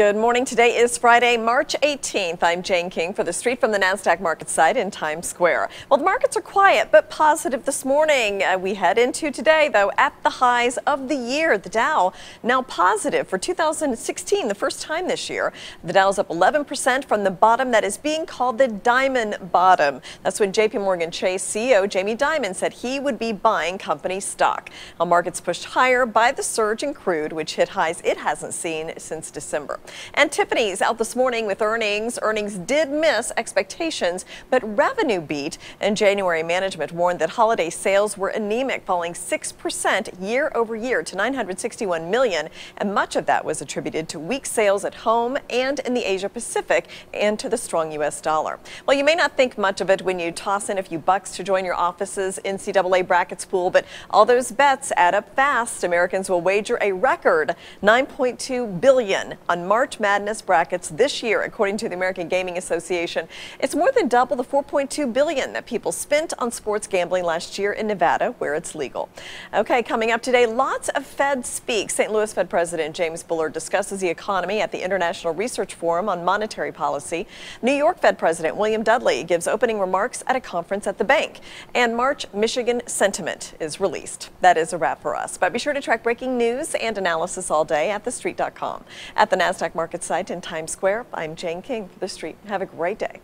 Good morning. Today is Friday, March 18th. I'm Jane King for the street from the NASDAQ market site in Times Square. Well, the markets are quiet but positive this morning. Uh, we head into today, though, at the highs of the year. The Dow now positive for 2016, the first time this year. The Dow's up 11% from the bottom that is being called the Dimon bottom. That's when JP Morgan Chase CEO Jamie Dimon said he would be buying company stock. While markets pushed higher by the surge in crude, which hit highs it hasn't seen since December. And Tiffany's out this morning with earnings. Earnings did miss expectations, but revenue beat. And January management warned that holiday sales were anemic, falling 6% year over year to 961 million. And much of that was attributed to weak sales at home and in the Asia Pacific and to the strong U.S. dollar. Well, you may not think much of it when you toss in a few bucks to join your office's NCAA brackets pool, but all those bets add up fast. Americans will wager a record 9.2 billion on March March Madness brackets this year, according to the American Gaming Association. It's more than double the 4.2 billion that people spent on sports gambling last year in Nevada, where it's legal. Okay, coming up today, lots of Fed speak. St. Louis Fed President James Bullard discusses the economy at the International Research Forum on Monetary Policy. New York Fed President William Dudley gives opening remarks at a conference at the bank. And March Michigan sentiment is released. That is a wrap for us. But be sure to track breaking news and analysis all day at thestreet.com. At the NASDAQ market site in Times Square. I'm Jane King for The Street. Have a great day.